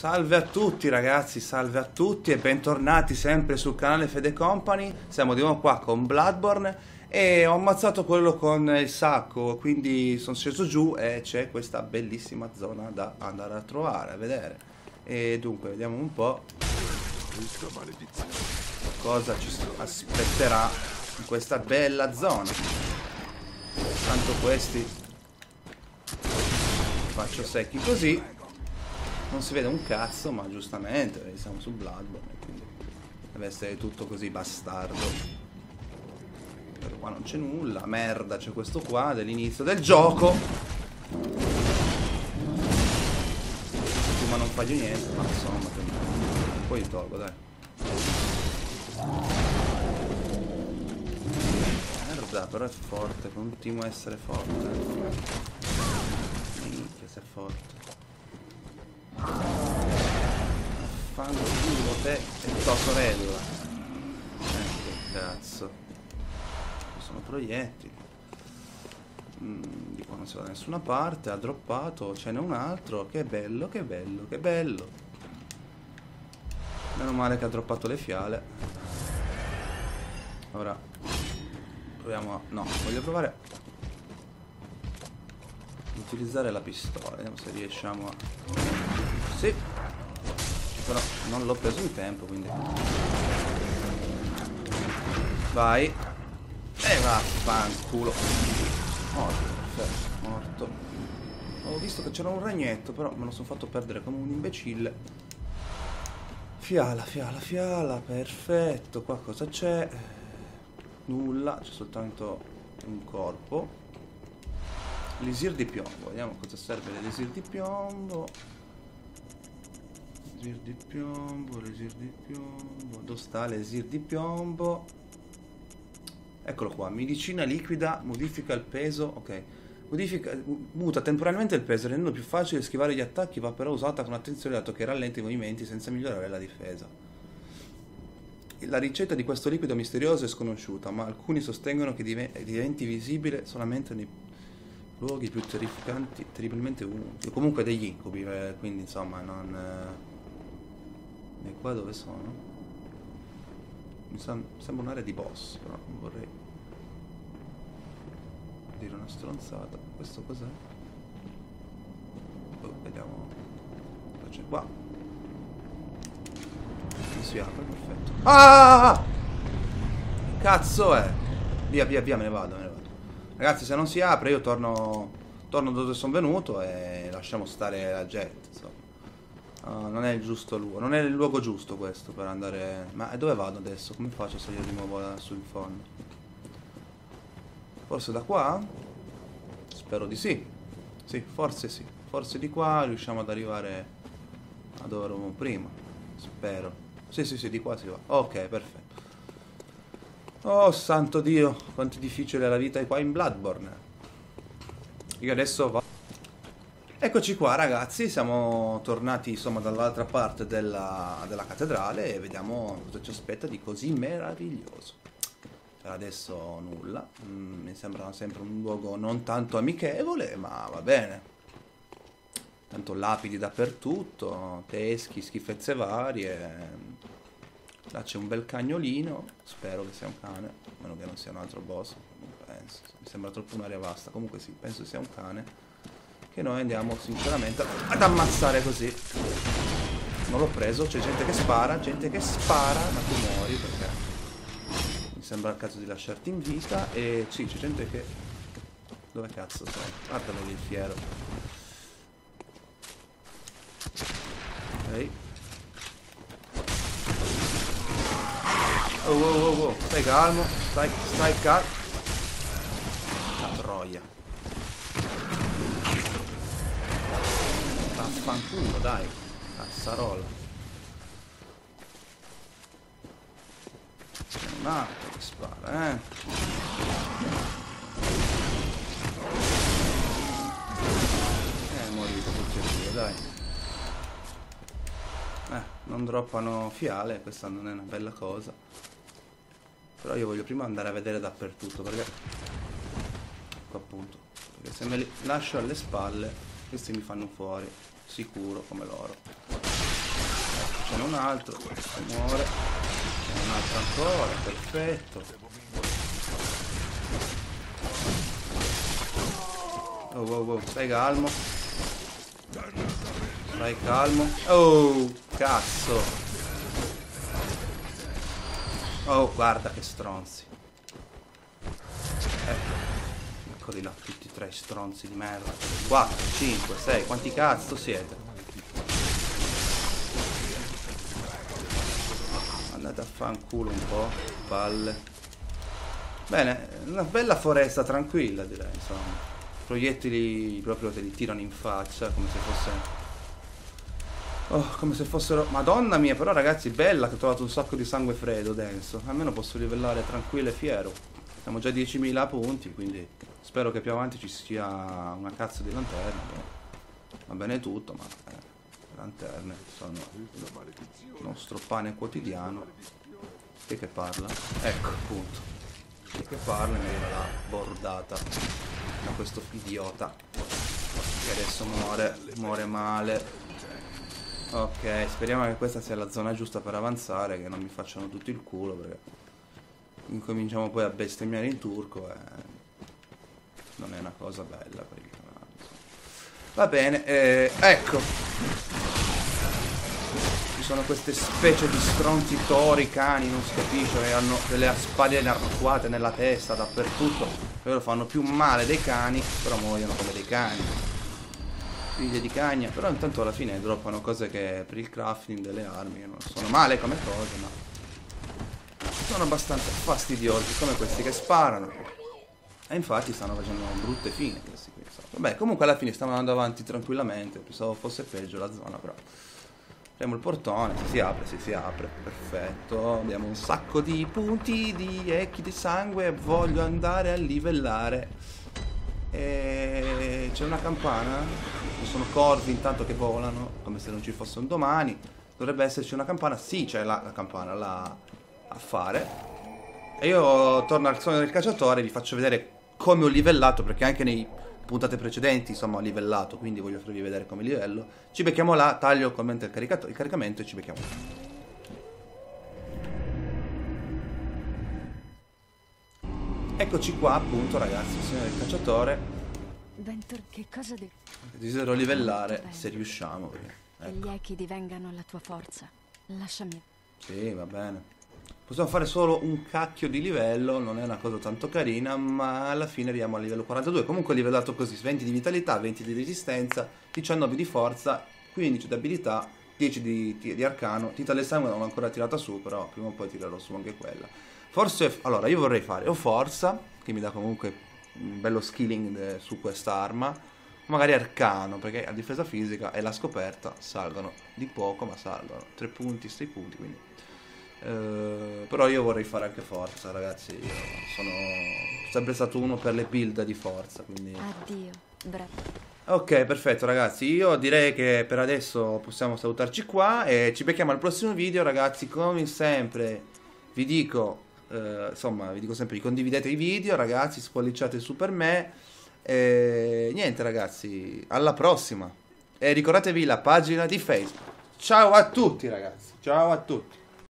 Salve a tutti ragazzi, salve a tutti e bentornati sempre sul canale Fede Company. Siamo di nuovo qua con Bloodborne e ho ammazzato quello con il sacco, quindi sono sceso giù e c'è questa bellissima zona da andare a trovare, a vedere. E dunque, vediamo un po' cosa ci aspetterà in questa bella zona. Tanto questi faccio secchi così non si vede un cazzo, ma giustamente, siamo su Bloodborne, quindi deve essere tutto così bastardo. Però qua non c'è nulla, merda, c'è questo qua dell'inizio del gioco. Ma non fagli niente, ma insomma, poi tolgo, dai. Merda, però è forte, continua a essere forte. Minchia, se è forte. Fanculo te e tua sorella. Eh, che cazzo. Sono proiettili. Mm, di qua non si va da nessuna parte. Ha droppato. Ce n'è un altro. Che bello, che bello, che bello. Meno male che ha droppato le fiale. Ora proviamo a... No, voglio provare utilizzare la pistola. Vediamo se riusciamo a... Sì. Però non l'ho preso in tempo, quindi... Vai. E vaffanculo. Morto, perfetto, morto. Ho visto che c'era un ragnetto, però me lo sono fatto perdere come un imbecille. Fiala, fiala, fiala, perfetto. Qua cosa c'è? Nulla, c'è soltanto un corpo. L'isir di piombo, vediamo cosa serve l'elisir di piombo. L'esir di piombo, l'esir di piombo. Dove sta l'esir di piombo? Eccolo qua. Medicina liquida, modifica il peso. Ok. Modifica, muta temporaneamente il peso, rendendo più facile schivare gli attacchi, va però usata con attenzione dato che rallenta i movimenti senza migliorare la difesa. La ricetta di questo liquido misterioso è sconosciuta, ma alcuni sostengono che diventi visibile solamente nei luoghi più terrificanti, terribilmente umidi, o comunque degli incubi, eh, quindi insomma non... E qua dove sono? Mi sembra un'area di boss, però non vorrei dire una stronzata. Questo cos'è? Oh, vediamo. C'è qua. Non si apre, perfetto. Ah! Cazzo è? Via, via, via, me ne vado, me ne vado. Ragazzi, se non si apre io torno, torno dove sono venuto e lasciamo stare la gente, insomma. Uh, non è il giusto luogo, non è il luogo giusto questo per andare... Ma dove vado adesso? Come faccio se io di nuovo sul fondo? Forse da qua? Spero di sì. Sì, forse sì. Forse di qua riusciamo ad arrivare a dove eravamo prima. Spero. Sì, sì, sì, di qua si va. Ok, perfetto. Oh, santo Dio, quanto è difficile la vita qua in Bloodborne. Io adesso vado... Eccoci qua ragazzi, siamo tornati insomma dall'altra parte della, della, cattedrale e vediamo cosa ci aspetta di così meraviglioso. Per adesso nulla, mm, mi sembra sempre un luogo non tanto amichevole, ma va bene. Tanto lapidi dappertutto, teschi, schifezze varie. Là c'è un bel cagnolino, spero che sia un cane, a meno che non sia un altro boss, penso. Mi sembra troppo un'area vasta, comunque sì, penso sia un cane che noi andiamo sinceramente ad ammazzare così. Non l'ho preso, c'è gente che spara, gente che spara, ma tu muori perché mi sembra il caso di lasciarti in vita e sì, c'è gente che... Dove cazzo sei? Guardalo lì il fiero. Ok. Oh, oh, oh, oh, stai calmo, stai, stai calmo. La troia. Vaffanculo, dai. Cazzarola. C'è un altro che spara, eh. Eh, morito e due, dai. Eh, non droppano fiale, questa non è una bella cosa. Però io voglio prima andare a vedere dappertutto, perché... Ecco appunto. Perché se me li lascio alle spalle, questi mi fanno fuori sicuro come loro ne un altro. Questo muore. Ce n'è un altro ancora, perfetto. Oh, wow, wow, stai calmo. Stai calmo. Oh, cazzo. Oh, guarda che stronzi. Ecco. Eccoli là, tutti e tre stronzi di merda. 4, 5, 6, quanti cazzo siete? Andate a fanculo un po', palle. Bene, una bella foresta tranquilla direi, insomma. Proiettili proprio te li tirano in faccia come se fosse... Oh, come se fossero... Madonna mia, però ragazzi, bella che ho trovato un sacco di sangue freddo, denso. Almeno posso livellare tranquillo e fiero. Siamo già a 10.000 punti, quindi spero che più avanti ci sia una cazzo di lanterna. Va bene tutto, ma eh, lanterne sono il nostro pane quotidiano. Chi che parla? Ecco, appunto. Chi che parla mi arriva la bordata da questo idiota. Che adesso muore, muore male. Ok, speriamo che questa sia la zona giusta per avanzare, che non mi facciano tutto il culo, perché incominciamo poi a bestemmiare in turco e non è una cosa bella per il canale. Va bene, eh, ecco. Ci sono queste specie di stronzi tori, cani, non si capisce, che hanno delle spade arcuate nella testa dappertutto. Loro fanno più male dei cani, però muoiono come dei cani figlie di cagna, però intanto alla fine droppano cose che per il crafting delle armi non sono male come cose, ma sono abbastanza fastidiosi come questi che sparano. E infatti stanno facendo brutte fine questi qui. Vabbè, comunque alla fine stanno andando avanti tranquillamente, pensavo fosse peggio la zona, però. Apriamo il portone, si, si apre, si, si apre, perfetto. Abbiamo un sacco di punti di echi di sangue, voglio andare a livellare. E c'è una campana ci sono corvi intanto che volano, come se non ci fosse un domani. Dovrebbe esserci una campana, sì c'è la, la campana là a fare. E io torno al suono del cacciatore e vi faccio vedere come ho livellato, perché anche nei puntate precedenti insomma ho livellato, quindi voglio farvi vedere come livello. Ci becchiamo là, taglio commento il, il caricamento e ci becchiamo là. Eccoci qua appunto ragazzi, il signore del cacciatore Ventor, che cosa devi... Desidero livellare, se riusciamo. Perché, ecco. Gli echi divengano la tua forza. Lasciami. Sì, va bene. Possiamo fare solo un cacchio di livello, non è una cosa tanto carina, ma alla fine arriviamo al livello 42. Comunque livellato così, 20 di vitalità, 20 di resistenza, 19 di forza, 15 di abilità, 10 di, di, di arcano. Tita del sangue non l'ho ancora tirata su, però prima o poi tirerò su anche quella. Forse, allora, io vorrei fare o forza, che mi dà comunque un bello skilling su quest'arma, magari arcano, perché a difesa fisica e la scoperta salgono di poco, ma salgono 3 punti, 6 punti, quindi... Uh, però io vorrei fare anche forza, ragazzi. Io sono sempre stato uno per le build di forza. Quindi... Addio, bravo. Ok, perfetto, ragazzi. Io direi che per adesso possiamo salutarci qua e ci becchiamo al prossimo video, ragazzi. Come sempre, vi dico eh, insomma, vi dico sempre, condividete i video, ragazzi, spolliciate su per me. E niente, ragazzi, alla prossima. E ricordatevi la pagina di Facebook. Ciao a tutti, ragazzi. Ciao a tutti.